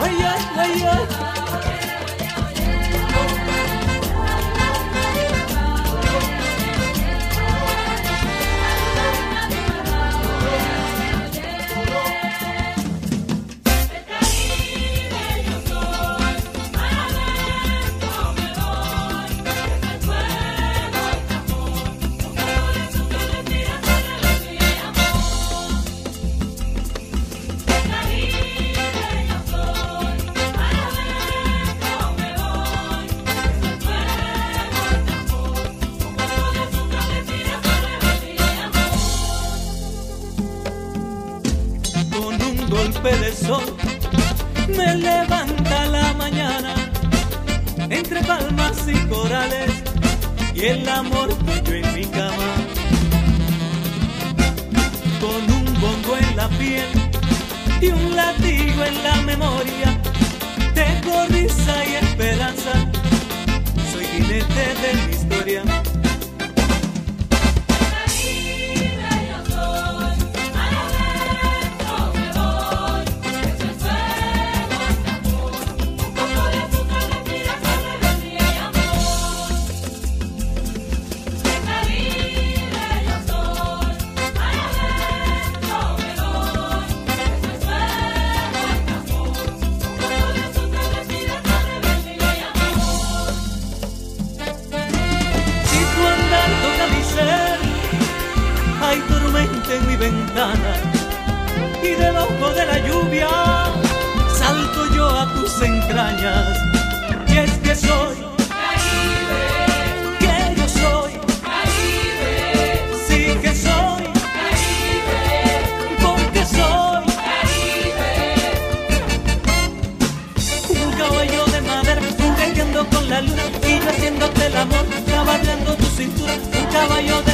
وياك وياك me levanta la mañana entre palmas y corales y el amor tuyo en mi cama. Con un bongo en la piel y un latigo en la memoria, tengo risa y esperanza, soy jinete de mi historia. y del ojo de la lluvia salto yo a tus entrañas. Y es que soy Caribe, que yo soy Caribe, sí que soy Caribe, porque soy Caribe. Un caballo de madera jugueteando con la luna y yo haciéndote el amor, cabalgando tu cintura, un caballo de